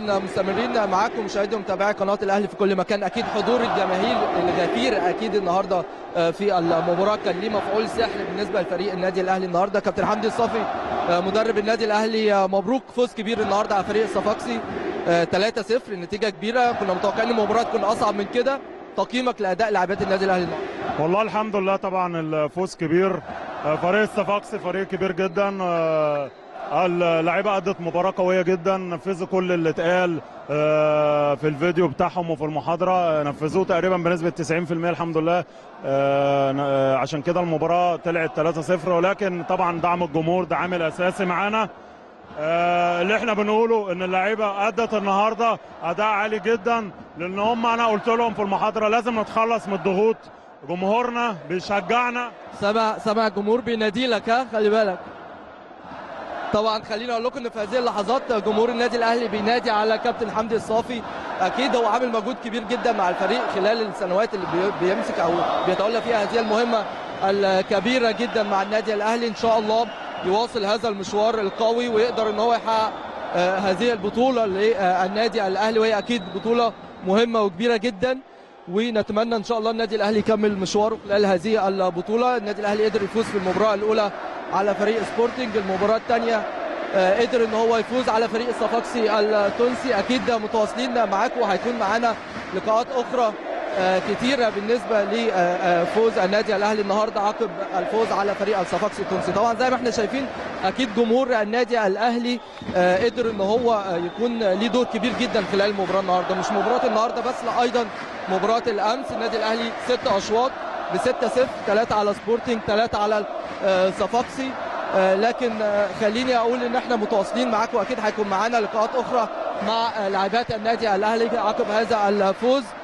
مستمرين معاكم مشاهدي ومتابعي قناة الأهلي في كل مكان. أكيد حضور الجماهير الغفير أكيد النهارده في المباراة. كان ليه مفعول سحر بالنسبة لفريق النادي الأهلي النهارده. كابتن حمدي الصافي مدرب النادي الأهلي مبروك. فوز كبير النهارده على فريق الصفاقسي 3-0 نتيجة كبيرة. كنا متوقعين المباراة تكون أصعب من كده. تقييمك لأداء لاعبات النادي الأهلي النهارده. والله الحمد لله طبعا الفوز كبير. فريق الصفاقسي فريق كبير جدا. اللعيبه أدت مباراة قوية جدا نفذوا كل اللي اتقال في الفيديو بتاعهم وفي المحاضرة. نفذوه تقريبا بنسبة 90% الحمد لله. عشان كده المباراة طلعت 3-0 ولكن طبعا دعم الجمهور ده عامل اساسي معانا اللي إحنا بنقوله إن اللعيبة أدت النهارده أداء عالي جدا. لأن هم أنا قلت لهم في المحاضرة لازم نتخلص من الضغوط. جمهورنا بيشجعنا. سامع سامع الجمهور بينادي لك ها خلي بالك. طبعا خليني أقول لكم إن في هذه اللحظات جمهور النادي الأهلي بينادي على كابتن حمدي الصافي. أكيد هو عامل مجهود كبير جدا مع الفريق خلال السنوات اللي بيمسك أو بيتولى فيها هذه المهمة الكبيرة جدا مع النادي الأهلي. إن شاء الله يواصل هذا المشوار القوي ويقدر إن هو يحقق هذه البطولة للنادي الأهلي. وهي أكيد بطولة مهمة وكبيرة جدا. ونتمنى إن شاء الله النادي الأهلي يكمل مشواره خلال هذه البطولة. النادي الأهلي قدر يفوز في المباراة الأولى على فريق سبورتنج. المباراة الثانية قدر إن هو يفوز على فريق الصفاقسي التونسي. أكيد متواصلين معاكم وهيكون معانا لقاءات أخرى كتيرة بالنسبة لفوز النادي الأهلي النهاردة عقب الفوز على فريق الصفاقسي التونسي. طبعا زي ما إحنا شايفين أكيد جمهور النادي الأهلي قدر إن هو يكون ليه دور كبير جدا خلال المباراة النهاردة. مش مباراة النهاردة بس لا أيضا مباراة الأمس. النادي الأهلي ست أشواط. بستة صفر ثلاثة على سبورتنج ثلاثة على صفاقسي. لكن خليني أقول إن إحنا متواصلين معاكم وأكيد هيكون معانا لقاءات أخرى مع لاعبات النادي الأهلي عقب هذا الفوز.